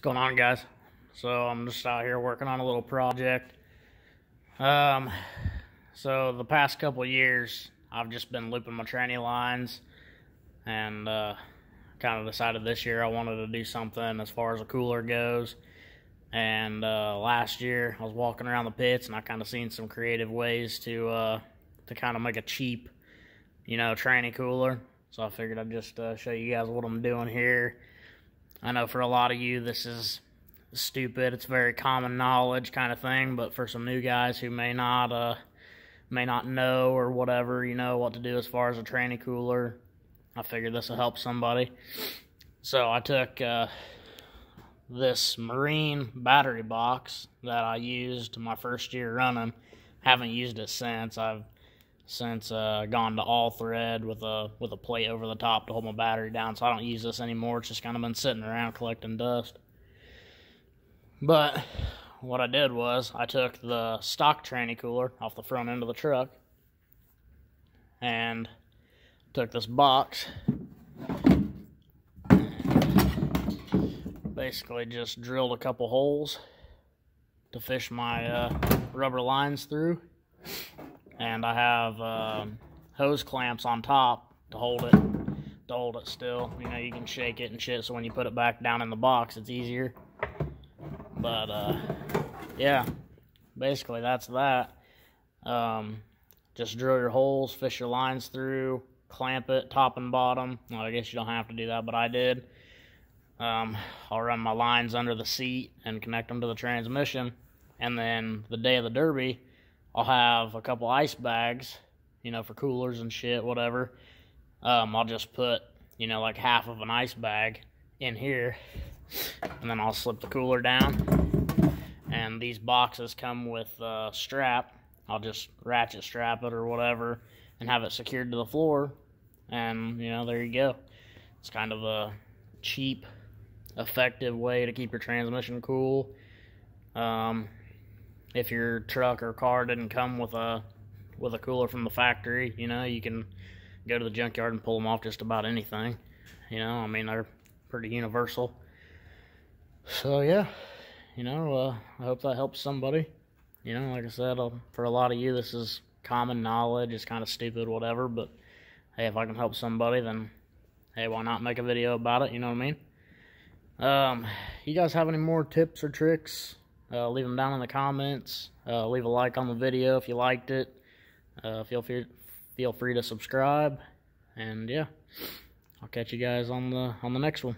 What's going on, guys? So I'm just out here working on a little project. Um, so the past couple years, I've just been looping my tranny lines, and uh, kind of decided this year I wanted to do something as far as a cooler goes. And uh, last year, I was walking around the pits, and I kind of seen some creative ways to uh, to kind of make a cheap, you know, tranny cooler. So I figured I'd just uh, show you guys what I'm doing here I know for a lot of you this is stupid. It's very common knowledge kind of thing, but for some new guys who may not uh, may not know or whatever, you know what to do as far as a tranny cooler, I figured this will help somebody. So I took uh, this marine battery box that I used my first year running. Haven't used it since. I've since uh, gone to all thread with a with a plate over the top to hold my battery down. So I don't use this anymore. It's just kind of been sitting around collecting dust. But what I did was I took the stock tranny cooler off the front end of the truck and took this box. Basically just drilled a couple holes to fish my uh, rubber lines through and I have um, hose clamps on top to hold it to hold it still. You know you can shake it and shit so when you put it back down in the box it's easier. But uh, yeah basically that's that. Um, just drill your holes fish your lines through clamp it top and bottom. Well, I guess you don't have to do that but I did. Um, I'll run my lines under the seat and connect them to the transmission. And then the day of the derby I'll have a couple ice bags, you know, for coolers and shit, whatever. Um, I'll just put, you know, like half of an ice bag in here, and then I'll slip the cooler down. And these boxes come with a strap. I'll just ratchet strap it or whatever and have it secured to the floor. And, you know, there you go. It's kind of a cheap, effective way to keep your transmission cool. Um, if your truck or car didn't come with a with a cooler from the factory, you know, you can go to the junkyard and pull them off just about anything. You know, I mean, they're pretty universal. So, yeah, you know, uh, I hope that helps somebody. You know, like I said, uh, for a lot of you, this is common knowledge. It's kind of stupid, whatever, but hey, if I can help somebody, then hey, why not make a video about it? You know what I mean? Um, you guys have any more tips or tricks leave them down in the comments. Uh, leave a like on the video if you liked it. Uh, feel free feel free to subscribe, and yeah, I'll catch you guys on the on the next one.